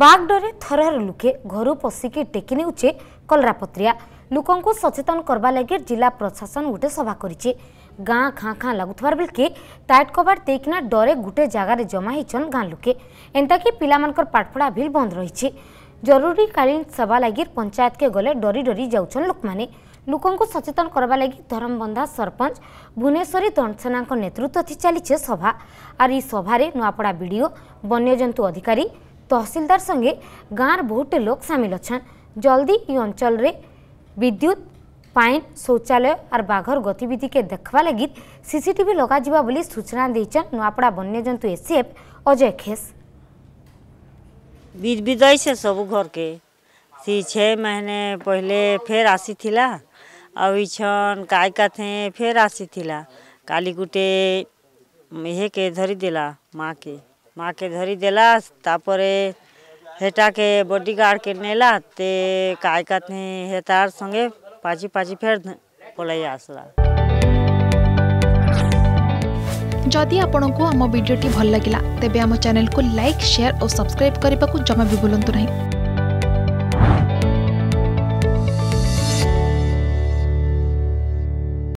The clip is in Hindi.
ବାଗଡରେ ଥରହର ଲୁକେ ଘରୁ ପଶିକି ଟେକି ନେଉଛେ କଲରାପତ୍ରିଆ ଲୋକଙ୍କୁ ସଚେତନ କରବା ଲାଗି ଜିଲ୍ଲା ପ୍ରଶାସନ ଗୋଟେ ସଭା କରିଛି ଗାଁ ଖାଁ ଖାଁ ଲାଗୁଥିବାର ବେଳକେ ଟାଇଟ୍ କବାଟ ଦେଇକିନା ଡରେ ଗୋଟେ ଜାଗାରେ ଜମା ହେଇଛନ୍ ଗାଁ ଲୋକେ ଏନ୍ତାକି ପିଲାମାନଙ୍କର ପାଠପଢ଼ା ଭିଲ୍ ବନ୍ଦ ରହିଛି ଜରୁରୀକାଳୀନ ସେବା ଲାଗି ପଞ୍ଚାୟତକେ ଗଲେ ଡରି ଡରି ଯାଉଛନ୍ ଲୋକମାନେ ଲୋକଙ୍କୁ ସଚେତନ କରିବା ଲାଗି ଧରମବନ୍ଧା ସରପଞ୍ଚ ଭୁବନେଶ୍ୱରୀ ଦଣ୍ଡସେନାଙ୍କ ନେତୃତ୍ୱଥି ଚାଲିଛେ ସଭା ଆର୍ ଇ ସଭାରେ ନୂଆପଡ଼ା ବିଡ଼ିଓ ବନ୍ୟଜନ୍ତୁ ଅଧିକାରୀ तहसीलदार संगे गाँव बहुत लोक सामिल अच्छा जल्दी ये अंचल विद्युत पाइन शौचालय और बाघर गतिविधि के देखवा लगी सीसीटीवी लगा बोली सूचना देचन नुआपड़ा वन्यजंतु एसीएफ अजय खेस विदय से सब घर के सी छः महीने पहले फेर आसी थिला थे फेर आसी କାଥେ गुटे ଆସିଥିଲା के धरी ହେକେ माँ के माँ के धरी देपर हेटा के बडी गार्ड के नेला ते काय हेतार संगे पाची पाची फेर पलै आसला जदि आपन को आम भिडी भल लगा तेब आम चेल को लाइक शेयर और सब्सक्राइब करने को जमा भी बुलां नहीं